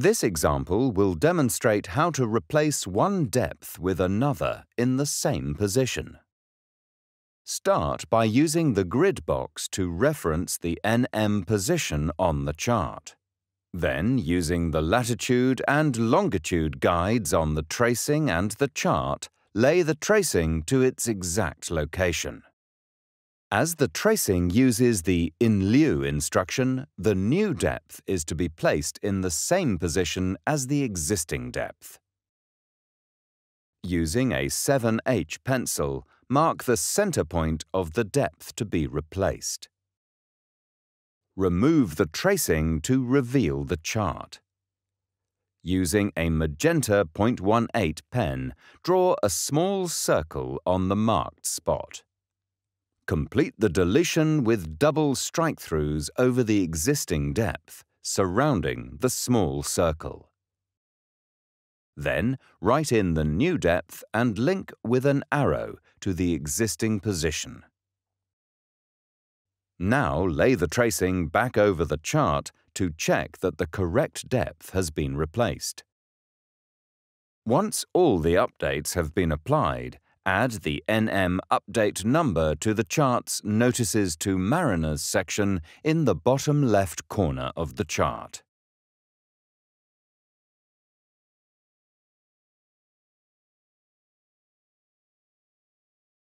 This example will demonstrate how to replace one depth with another in the same position. Start by using the grid box to reference the NM position on the chart. Then, using the latitude and longitude guides on the tracing and the chart, lay the tracing to its exact location. As the tracing uses the in lieu instruction, the new depth is to be placed in the same position as the existing depth. Using a 7H pencil, mark the center point of the depth to be replaced. Remove the tracing to reveal the chart. Using a magenta 0.18 pen, draw a small circle on the marked spot. Complete the deletion with double strike-throughs over the existing depth, surrounding the small circle. Then, write in the new depth and link with an arrow to the existing position. Now lay the tracing back over the chart to check that the correct depth has been replaced. Once all the updates have been applied, Add the NM update number to the chart's Notices to Mariners section in the bottom left corner of the chart.